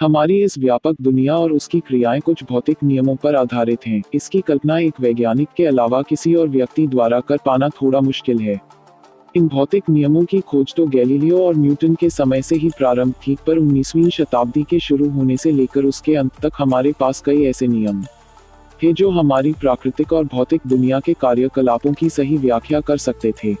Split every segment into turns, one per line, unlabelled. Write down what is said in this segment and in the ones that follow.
हमारी इस व्यापक दुनिया और उसकी क्रियाएँ कुछ भौतिक नियमों पर आधारित हैं। इसकी कल्पना एक वैज्ञानिक के अलावा किसी और व्यक्ति द्वारा कर पाना थोड़ा मुश्किल है। इन भौतिक नियमों की खोज तो गैलीलियो और न्यूटन के समय से ही प्रारंभ थी, पर 19वीं शताब्दी के शुरू होने से लेकर उसके अंत तक हमारे पास कई ऐसे नियम है जो हमारी प्राकृतिक और भौतिक दुनिया के कार्यकलापों की सही व्याख्या कर सकते थे।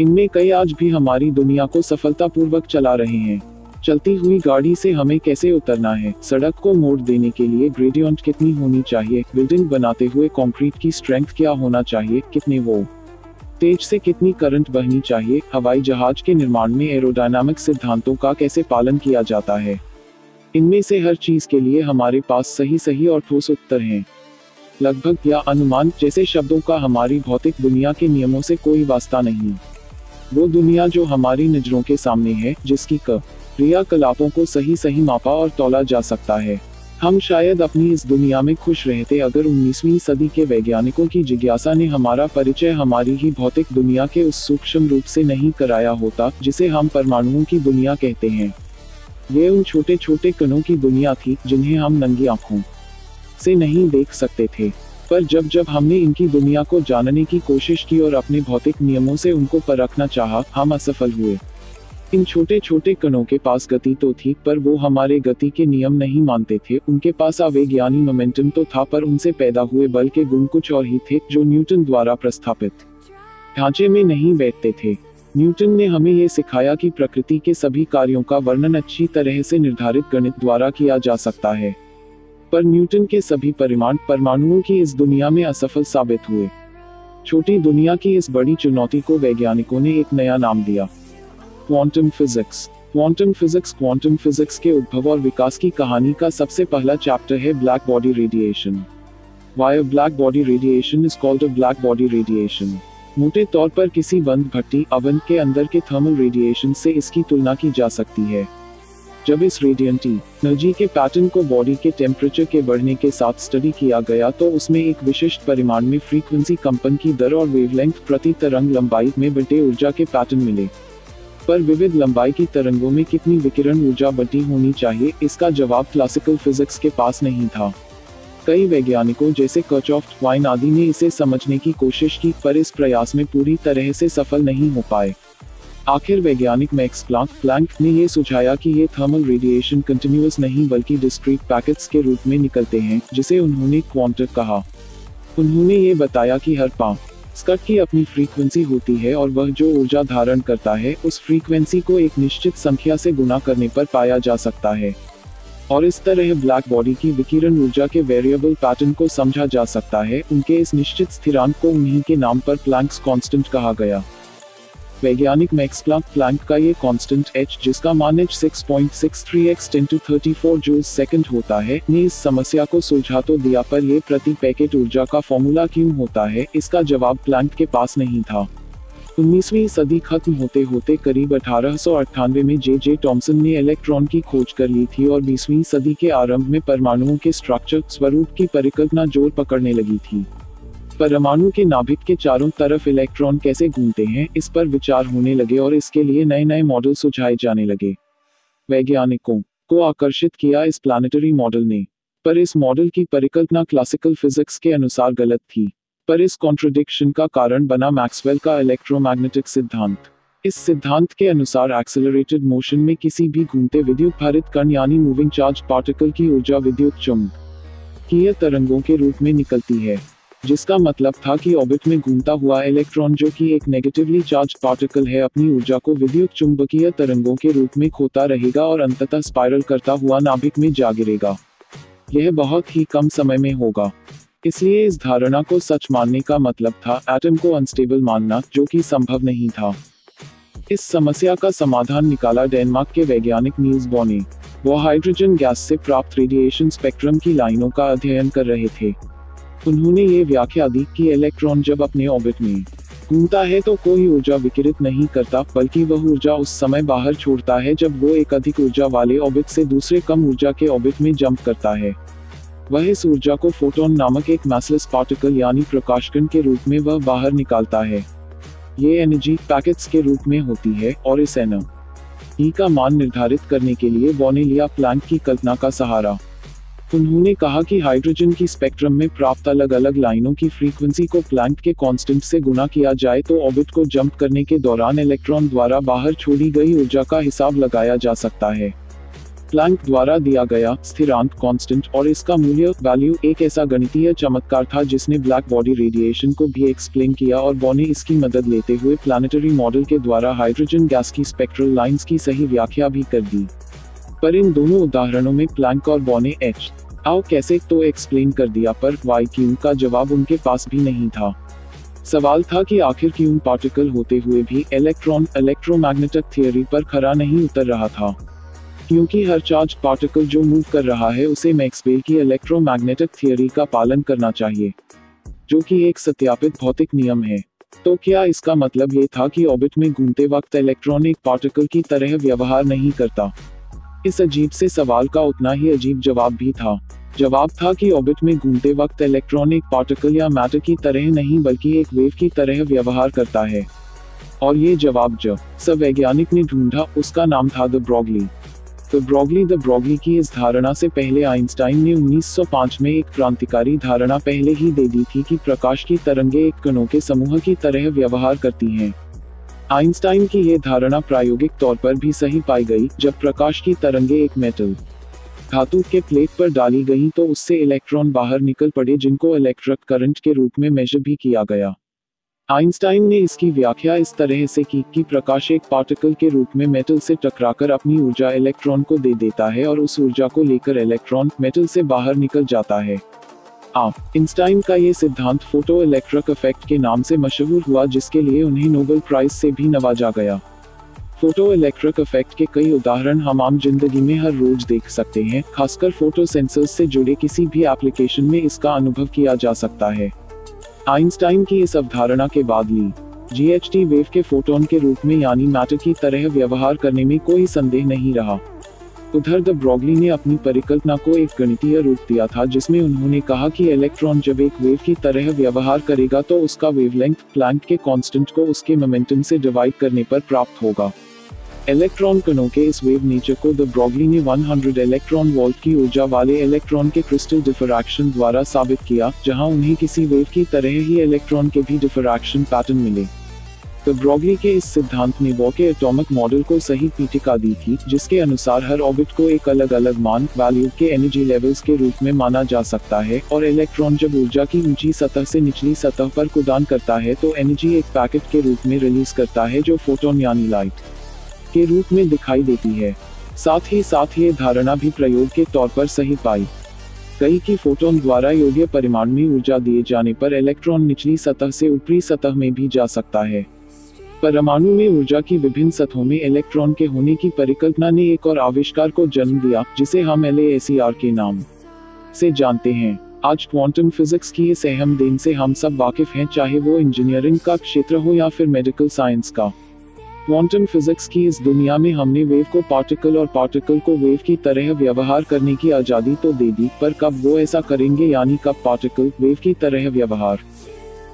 इनमें कई आज भी हमारी दुनिया को सफलतापूर्वक चला रहे हैं। चलती हुई गाड़ी से हमें कैसे उतरना है? सड़क को मोड़ देने के लिए ग्रेडियंट कितनी होनी चाहिए? बिल्डिंग बनाते हुए कंक्रीट की स्ट्रेंथ क्या होना चाहिए? कितने वो? तेज से कितनी करंट बहनी चाहिए? हवाई जहाज़ के निर्माण में एरोडायनामिक सिद्धांतों का कैसे पालन किया जाता है? इनमें से हर चीज़ के लिए हमारे पास सही सही और ठोस उत्तर हैं। लगभग या अनुमान जैसे शब्दों का हमारी भौतिक दुनिया के नियमों से कोई वास्ता नहीं। वो दुनिया जो हमारी नज़रों के सामने है, जिसकी क क्रियाकलापों को सही सही मापा और तोला जा सकता है। हम शायद अपनी इस दुनिया में खुश रहते अगर 19वीं सदी के वैज्ञानिकों की जिज्ञासा ने हमारा परिचय हमारी ही भौतिक दुनिया के उस सूक्ष्म रूप से नहीं कराया होता जिसे हम परमाणुओं की दुनिया कहते हैं। ये उन छोटे छोटे कणों की दुनिया थी जिन्हें हम नंगी आँखों से नहीं देख सकते थे। पर जब जब हमने इनकी दुनिया को जानने की कोशिश की और अपने भौतिक नियमों से उनको परखना चाहा, हम असफल हुए। इन छोटे छोटे कणों के पास गति तो थी, पर वो हमारे गति के नियम नहीं मानते थे। उनके पास आवेग यानी मोमेंटम तो था, पर उनसे पैदा हुए बल के गुण कुछ और ही थे, जो न्यूटन द्वारा प्रस्थापित ढांचे में नहीं बैठते थे। न्यूटन ने हमें ये सिखाया कि प्रकृति के सभी कार्यों का वर्णन अच्छी तरह से निर्धारित गणित द्वारा किया जा सकता है। पर न्यूटन के सभी परिमाण, परमाणुओं की इस दुनिया में असफल साबित हुए। छोटी दुनिया की इस बड़ी चुनौती को वैज्ञानिकों ने एक नया नाम दिया। Quantum physics quantum physics quantum physics के उद्भव और विकास की कहानी का सबसे पहला चैप्टर है black body radiation why black body radiation is called a black body radiation मोटे तौर पर किसी बंद भट्टी, अवन के अंदर के थर्मल रेडिएशन से इसकी तुलना की जा सकती है। जब इस रेडियंटी एनर्जी के पैटर्न को बॉडी के टेम्परेचर के बढ़ने के साथ स्टडी किया गया तो उसमें एक विशिष्ट परिमाण में फ्रीक्वेंसी कंपन की दर और वेवलेंथ प्रति तरंग लंबाई में बटे ऊर्जा के पैटर्न मिले। पर विविध लंबाई की तरंगों में कितनी विकिरण ऊर्जा बटी होनी चाहिए, इसका जवाब क्लासिकल फिजिक्स के पास नहीं था। कई वैज्ञानिकों जैसे कचॉफ्ट वाइन आदि ने इसे समझने की कोशिश की, पर इस प्रयास में पूरी तरह से सफल नहीं हो पाए। आखिर वैज्ञानिक मैक्स प्लांक, प्लैंक ने यह सुझाया कि ये थर्मल रेडिएशन कंटिन्यूस नहीं, बल्कि डिस्क्रीट पैकेट्स के रूप में निकलते हैं, जिसे उन्होंने क्वांटर कहा। उन्होंने ये बताया कि हर पाँच स्कट की अपनी फ्रीक्वेंसी होती है और वह जो ऊर्जा धारण करता है, उस फ्रीक्वेंसी को एक निश्चित संख्या से गुना करने पर पाया जा सकता है। और इस तरह ब्लैक बॉडी की विकिरण ऊर्जा के वेरिएबल पैटर्न को समझा जा सकता है, उनके इस निश्चित स्थिरांक को उन्हीं के नाम पर प्लैंक्स कांस्टेंट कहा गया। वैज्ञानिक मैक्स प्लांक प्लैंक का ये कांस्टेंट एच जिसका मान H six point six three X ten to thirty four joule second होता है, ने इस समस्या को सुलझा तो दिया पर ये प्रति पैकेट ऊर्जा का फॉर्मूला क्यों होता है, इसका जवाब प्लैंक के पास नहीं था। 19वीं सदी खत्म होते होते करीब अठारह सौ अठानवे में जे जे टॉमसन ने इलेक्ट्रॉन की खोज कर ली थी और 20वीं सदी के आरंभ में परमाणुओं के स्ट्रक्चर स्वरूप की परिकल्पना ज़ोर पकड़ने लगी थी। परमाणु के नाभिक के चारों तरफ़ इलेक्ट्रॉन कैसे घूमते हैं, इस पर विचार होने लगे और इसके लिए नए नए मॉडल सुझाए जाने लगे। वैज्ञानिकों को आकर्षित किया इस प्लानिटरी मॉडल ने, पर इस मॉडल की परिकल्पना क्लासिकल फिजिक्स के अनुसार गलत थी, पर इस कॉन्ट्रोडिक्शन का कारण बना मैक्सवेल का इलेक्ट्रोमैग्नेटिक सिद्धांत। इस सिद्धांत के अनुसार एक्सेलरेटेड मोशन में किसी भी घूमते विद्युत भारित कण यानी मूविंग चार्ज पार्टिकल की ऊर्जा विद्युत चुंबकीय तरंगों के रूप में निकलती है। जिसका मतलब था कि ऑर्बिट में घूमता हुआ इलेक्ट्रॉन जो कि एक नेगेटिवली चार्ज पार्टिकल है, अपनी ऊर्जा को विद्युत चुंबकीय तरंगों के रूप में खोता रहेगा और अंततः स्पाइरल करता हुआ नाभिक में जा गिरेगा। यह बहुत ही कम समय में होगा। इसलिए इस धारणा को सच मानने का मतलब था एटम को अनस्टेबल मानना, जो कि संभव नहीं था। इस समस्या का समाधान निकाला डेनमार्क के वैज्ञानिक न्यूज़ बॉने। वो हाइड्रोजन गैस से प्राप्त रेडिएशन स्पेक्ट्रम की लाइनों का अध्ययन कर रहे थे। उन्होंने ये व्याख्या दी कि इलेक्ट्रॉन जब अपने ऑर्बिट में घूमता है तो कोई ऊर्जा विकिरित नहीं करता, बल्कि वह ऊर्जा उस समय बाहर छोड़ता है जब वो एक अधिक ऊर्जा वाले ऑर्बिट से दूसरे कम ऊर्जा के ऑर्बिट में जंप करता है। वह इस ऊर्जा को फोटोन नामक एक मैसलेस पार्टिकल यानी प्रकाशकण के रूप में वह बाहर निकालता है। ये एनर्जी पैकेट्स के रूप में होती है और इस एनर्जी का मान निर्धारित करने के लिए बॉ ने लिया प्लैंक की कल्पना का सहारा। उन्होंने कहा कि हाइड्रोजन की स्पेक्ट्रम में प्राप्त अलग अलग लाइनों की फ्रीक्वेंसी को प्लैंक के कांस्टेंट से गुना किया जाए तो ऑर्बिट को जंप करने के दौरान इलेक्ट्रॉन द्वारा बाहर छोड़ी गई ऊर्जा का हिसाब लगाया जा सकता है। प्लैंक द्वारा दिया गया स्थिरांक कांस्टेंट और इसका मूल्य, वैल्यू एक ऐसा गणितीय चमत्कार था जिसने ब्लैक बॉडी रेडिएशन को भी एक्सप्लेन किया और बॉ ने इसकी मदद लेते हुए प्लानिटरी मॉडल के द्वारा हाइड्रोजन गैस की स्पेक्ट्रल लाइंस की सही व्याख्या भी कर दी। पर इन दोनों उदाहरणों में प्लैंक और बॉ ने एच। आओ कैसे तो एक्सप्लेन कर दिया पर वाई क्यून का जवाब उनके पास भी नहीं था। सवाल था कि आखिर क्यून पार्टिकल होते हुए भी इलेक्ट्रॉन, इलेक्ट्रोमैग्नेटिक थियोरी पर खरा नहीं उतर रहा था। क्योंकि हर चार्ज पार्टिकल जो मूव कर रहा है उसे मैक्सवेल की इलेक्ट्रोमैग्नेटिक थियोरी का पालन करना चाहिए। जो कि एक सत्यापित भौतिक नियम है। तो क्या इसका मतलब ये था कि ऑर्बिट में घूमते वक्त इलेक्ट्रॉन एक पार्टिकल की तरह व्यवहार नहीं करता? इस अजीब से सवाल का उतना ही अजीब जवाब भी था। जवाब था कि ऑर्बिट में घूमते वक्त इलेक्ट्रॉन एक पार्टिकल या मैटर की तरह नहीं बल्कि एक वेव की तरह व्यवहार करता है। और ये जवाब जो सब वैज्ञानिक ने ढूंढा, उसका नाम था de Broglie. De Broglie de Broglie की इस धारणा से पहले आइंस्टाइन ने 1905 में एक क्रांतिकारी धारणा पहले ही दे दी थी कि प्रकाश की तरंगे एक कणों के समूह की तरह व्यवहार करती हैं। आइंस्टाइन की यह धारणा प्रायोगिक तौर पर भी सही पाई गई, जब प्रकाश की तरंगे एक मेटल धातु के प्लेट पर डाली गई तो उससे इलेक्ट्रॉन बाहर निकल पड़े जिनको इलेक्ट्रिक करंट के रूप में मेजर भी किया गया। आइंस्टाइन ने इसकी व्याख्या इस तरह से की कि प्रकाश एक पार्टिकल के रूप में मेटल से टकराकर अपनी ऊर्जा इलेक्ट्रॉन को दे देता है और उस ऊर्जा को लेकर इलेक्ट्रॉन मेटल से बाहर निकल जाता है। आ इंस्टाइन का ये सिद्धांत फ़ोटो इलेक्ट्रिक इफ़ेक्ट के नाम से मशहूर हुआ, जिसके लिए उन्हें नोबेल प्राइज से भी नवाजा गया। फ़ोटो इलेक्ट्रिक इफ़ेक्ट के कई उदाहरण हम आम ज़िंदगी में हर रोज देख सकते हैं, खासकर फ़ोटो सेंसर्स से जुड़े किसी भी एप्लीकेशन में इसका अनुभव किया जा सकता है। आइंस्टाइन की इस अवधारणा के बाद ली। जीएचटी वेव के फोटोन के रूप में यानी मैटर की तरह व्यवहार करने में कोई संदेह नहीं रहा। उधर द ब्रॉगली ने अपनी परिकल्पना को एक गणितीय रूप दिया था जिसमें उन्होंने कहा कि इलेक्ट्रॉन जब एक वेव की तरह व्यवहार करेगा तो उसका वेवलेंथ प्लैंक के कांस्टेंट को उसके मोमेंटम से डिवाइड करने पर प्राप्त होगा। इलेक्ट्रॉन कणों के इस वेव नेचर को द ब्रॉगली ने 100 इलेक्ट्रॉन वोल्ट की ऊर्जा वाले इलेक्ट्रॉन के क्रिस्टल डिफरैक्शन द्वारा साबित किया, जहाँ उन्हें किसी वेव की तरह ही इलेक्ट्रॉन के भी डिफरैक्शन पैटर्न मिले। ब्रॉगली के इस सिद्धांत ने वॉ के एटॉमिक मॉडल को सही पीटिका दी थी, जिसके अनुसार हर ऑर्बिट को एक अलग अलग मान वैल्यू के एनर्जी लेवल्स के रूप में माना जा सकता है, और इलेक्ट्रॉन जब ऊर्जा की ऊँची सतह से निचली सतह पर कुदान करता है तो एनर्जी एक पैकेट के रूप में रिलीज़ करता है जो फोटोन यानी लाइट के रूप में दिखाई देती है। साथ ही साथ ये धारणा भी प्रयोग के तौर पर सही पाई कई की फोटोन द्वारा योग्य परिमाण में ऊर्जा दिए जाने पर इलेक्ट्रॉन निचली सतह से ऊपरी सतह में भी जा सकता है। परमाणु में ऊर्जा की विभिन्न सतहों में इलेक्ट्रॉन के होने की परिकल्पना ने एक और आविष्कार को जन्म दिया, जिसे हम एल के नाम से जानते हैं। आज क्वांटम फिजिक्स की इस अहम देन से हम सब वाकिफ हैं, चाहे वो इंजीनियरिंग का क्षेत्र हो या फिर मेडिकल साइंस का। क्वांटम फिजिक्स की इस दुनिया में हमने वेव को पार्टिकल और पार्टिकल को वेव की तरह व्यवहार करने की आज़ादी तो दे दी, पर कब वो ऐसा करेंगे, यानी कब पार्टिकल वेव की तरह व्यवहार।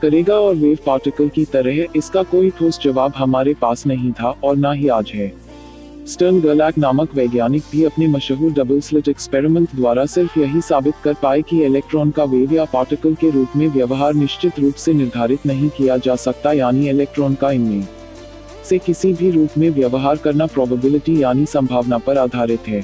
करेगा और वेव पार्टिकल की तरह इसका कोई ठोस जवाब हमारे पास नहीं था और ना ही आज है। स्टर्न गलैक नामक वैज्ञानिक भी अपने मशहूर डबल स्लिट एक्सपेरिमेंट द्वारा सिर्फ़ यही साबित कर पाए कि इलेक्ट्रॉन का वेव या पार्टिकल के रूप में व्यवहार निश्चित रूप से निर्धारित नहीं किया जा सकता यानी इलेक्ट्रॉन का इनमें से किसी भी रूप में व्यवहार करना प्रोबेबिलिटी यानी संभावना पर आधारित है।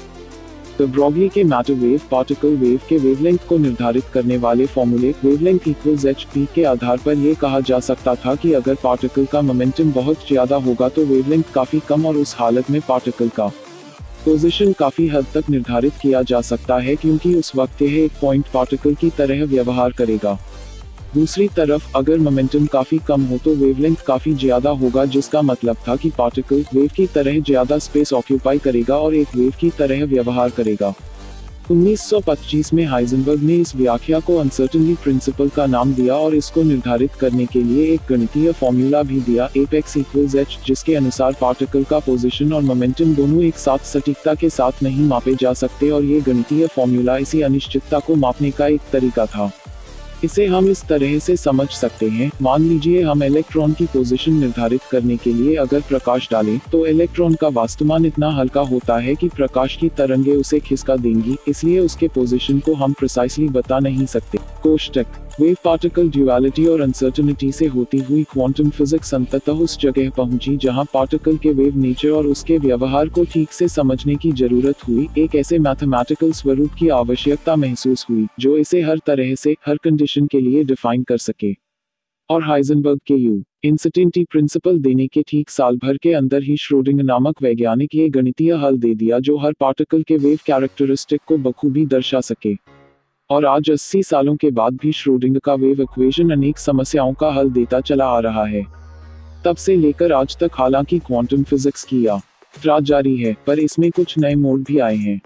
तो ब्रॉगली के मैटर वेव पार्टिकल वेव के वेवलेंथ को निर्धारित करने वाले फॉर्मूले वेवलेंथ इक्वल्स एच पी के आधार पर यह कहा जा सकता था कि अगर पार्टिकल का मोमेंटम बहुत ज़्यादा होगा तो वेवलेंथ काफ़ी कम और उस हालत में पार्टिकल का पोजिशन काफ़ी हद तक निर्धारित किया जा सकता है क्योंकि उस वक्त यह एक पॉइंट पार्टिकल की तरह व्यवहार करेगा। दूसरी तरफ़, अगर मोमेंटम काफ़ी कम हो तो वेवलेंथ काफ़ी ज़्यादा होगा, जिसका मतलब था कि पार्टिकल वेव की तरह ज़्यादा स्पेस ऑक्यूपाई करेगा और एक वेव की तरह व्यवहार करेगा। 1925 में हाइजेनबर्ग ने इस व्याख्या को अनसर्टनली प्रिंसिपल का नाम दिया और इसको निर्धारित करने के लिए एक गणितीय फॉर्मूला भी दिया एपेक्स इक्वल्स एच जिसके अनुसार पार्टिकल का पोजीशन और मोमेंटम दोनों एक साथ सटीकता के साथ नहीं मापे जा सकते और ये गणितीय फॉर्मूला इसी अनिश्चितता को मापने का एक तरीका था। इसे हम इस तरह से समझ सकते हैं। मान लीजिए हम इलेक्ट्रॉन की पोजीशन निर्धारित करने के लिए अगर प्रकाश डालें तो इलेक्ट्रॉन का वास्तुमान इतना हल्का होता है कि प्रकाश की तरंगे उसे खिसका देंगी, इसलिए उसके पोजीशन को हम प्रिसाइसली बता नहीं सकते। कोष्टक वेव पार्टिकल ड्यूअलिटी और अनसर्टनिटी से होती हुई क्वांटम फिजिक्स अंततः उस जगह पहुँची जहाँ पार्टिकल के वेव नेचर और उसके व्यवहार को ठीक से समझने की ज़रूरत हुई। एक ऐसे मैथमेटिकल स्वरूप की आवश्यकता महसूस हुई, जो इसे हर तरह से, हर कंडीशन के लिए डिफाइन कर सके। और हाइजनबर्ग के यू इंसिटेंटी प्रिंसिपल देने के ठीक साल भर के अंदर ही श्रोडिंग नामक वैज्ञानिक ये गणितीय हल दे दिया जो हर पार्टिकल के वेव कैरेक्टरिस्टिक को बखूबी दर्शा सके। और आज 80 सालों के बाद भी श्रोडिंग का वेव इक्वेशन अनेक समस्याओं का हल देता चला आ रहा है। तब से लेकर आज तक हालाँकि क्वांटम फिजिक्स की यात्रा जारी है, पर इसमें कुछ नए मोड भी आए हैं।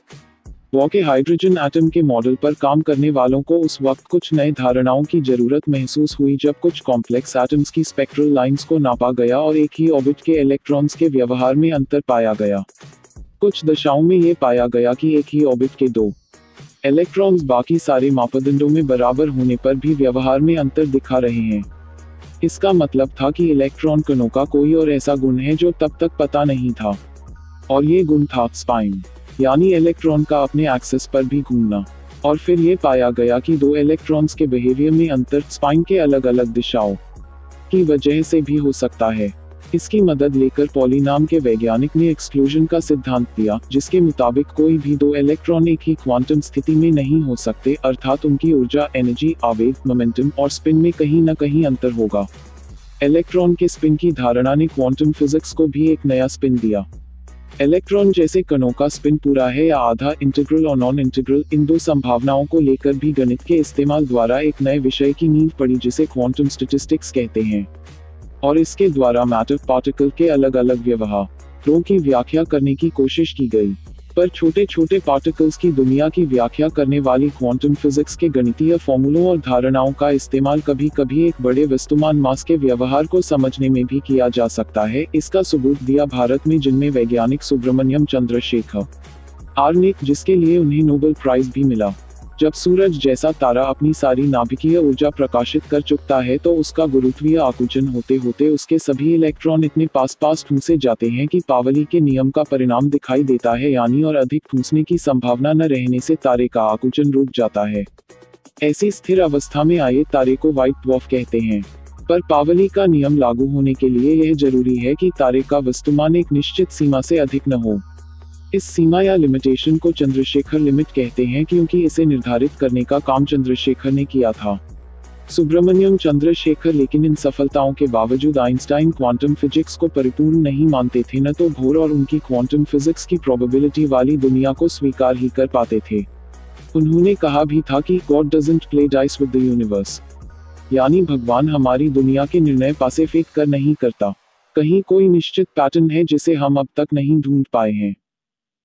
वॉ के हाइड्रोजन एटम के मॉडल पर काम करने वालों को उस वक्त कुछ नए धारणाओं की ज़रूरत महसूस हुई जब कुछ कॉम्प्लेक्स एटम्स की स्पेक्ट्रल लाइंस को नापा गया और एक ही ऑर्बिट के इलेक्ट्रॉन्स के व्यवहार में अंतर पाया गया। कुछ दशाओं में ये पाया गया कि एक ही ऑर्बिट के दो इलेक्ट्रॉन्स बाकी सारे मापदंडों में बराबर होने पर भी व्यवहार में अंतर दिखा रहे हैं। इसका मतलब था कि इलेक्ट्रॉन कणों का कोई और ऐसा गुण है जो तब तक पता नहीं था। और ये गुण था स्पाइन यानी इलेक्ट्रॉन का अपने एक्सेस पर भी घूमना। और फिर ये पाया गया कि दो इलेक्ट्रॉन्स के बिहेवियर में अंतर स्पाइन के अलग अलग दिशाओं की वजह से भी हो सकता है। इसकी मदद लेकर पॉली नाम के वैज्ञानिक ने एक्सक्लूजन का सिद्धांत दिया, जिसके मुताबिक कोई भी दो इलेक्ट्रॉन एक ही क्वांटम स्थिति में नहीं हो सकते, अर्थात उनकी ऊर्जा एनर्जी आवेग मोमेंटम और स्पिन में कहीं न कहीं अंतर होगा। इलेक्ट्रॉन के स्पिन की धारणा ने क्वांटम फिजिक्स को भी एक नया स्पिन दिया। इलेक्ट्रॉन जैसे कणों का स्पिन पूरा है या आधा इंटीग्रल और नॉन इंटीग्रल इन दो संभावनाओं को लेकर भी गणित के इस्तेमाल द्वारा एक नए विषय की नींव पड़ी जिसे क्वांटम स्टेटिस्टिक्स कहते हैं। और इसके द्वारा मैटर पार्टिकल के अलग अलग व्यवहारों की व्याख्या करने की कोशिश की गई। पर छोटे छोटे पार्टिकल्स की दुनिया की व्याख्या करने वाली क्वांटम फिजिक्स के गणितीय फॉर्मूलों और धारणाओं का इस्तेमाल कभी कभी एक बड़े वस्तुमान मास के व्यवहार को समझने में भी किया जा सकता है। इसका सबूत दिया भारत में, जिनमें वैज्ञानिक सुब्रमण्यम चंद्रशेखर आर ने जिसके लिए उन्हें नोबेल प्राइज भी मिला। जब सूरज जैसा तारा अपनी सारी नाभिकीय ऊर्जा प्रकाशित कर चुकता है तो उसका गुरुत्वीय आकुचन होते होते उसके सभी इलेक्ट्रॉन इतने पास पास ठूसे जाते हैं कि पावली के नियम का परिणाम दिखाई देता है यानी और अधिक ठूसने की संभावना न रहने से तारे का आकुचन रुक जाता है। ऐसी स्थिर अवस्था में आए तारे को व्हाइट ड्वॉर्फ कहते हैं। पर पावली का नियम लागू होने के लिए यह ज़रूरी है कि तारे का वस्तुमान एक निश्चित सीमा से अधिक न हो। इस सीमा या लिमिटेशन को चंद्रशेखर लिमिट कहते हैं क्योंकि इसे निर्धारित करने का काम चंद्रशेखर ने किया था। सुब्रमण्यम चंद्रशेखर लेकिन इन सफलताओं के बावजूद आइंस्टाइन क्वांटम फिजिक्स को परिपूर्ण नहीं मानते थे, न तो भोर और उनकी क्वांटम फिजिक्स की प्रोबेबिलिटी वाली दुनिया को स्वीकार ही कर पाते थे। उन्होंने कहा भी था कि God doesn't play dice with the universe यानी भगवान हमारी दुनिया के निर्णय पासे फेंक कर नहीं करता। कहीं कोई निश्चित पैटर्न है जिसे हम अब तक नहीं ढूंढ पाए हैं।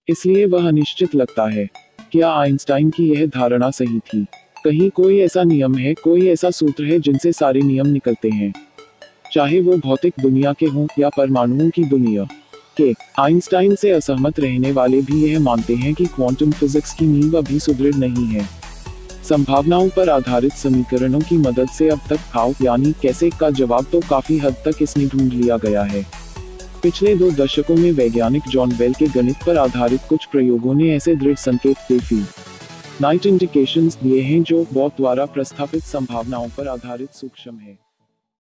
इसलिए वह अनिश्चित लगता है, क्या आइंस्टाइन की यह धारणा सही थी? कहीं कोई ऐसा नियम है, कोई ऐसा सूत्र है जिनसे सारे नियम निकलते हैं? चाहे वो भौतिक दुनिया के हों या परमाणुओं की दुनिया। के, आइंस्टाइन से असहमत रहने वाले भी यह मानते हैं कि क्वांटम फिजिक्स की नींव अभी सुदृढ़ नहीं है। संभावनाओं पर आधारित समीकरणों की मदद से अब तक हाउ, यानी कैसे का जवाब तो काफ़ी हद तक इसने ढूंढ लिया गया है। पिछले दो दशकों में वैज्ञानिक जॉन बेल के गणित पर आधारित कुछ प्रयोगों ने ऐसे दृढ़ संकेत देखी नाइट इंडिकेशंस दिए हैं जो बॉब द्वारा प्रस्थापित संभावनाओं पर आधारित सूक्ष्म है।